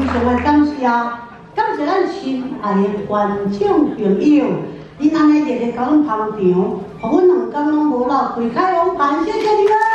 非常的感谢，感谢咱亲爱的观众朋友，恁安尼热烈甲阮捧场，互阮两间拢无漏开开红盘，谢谢你们。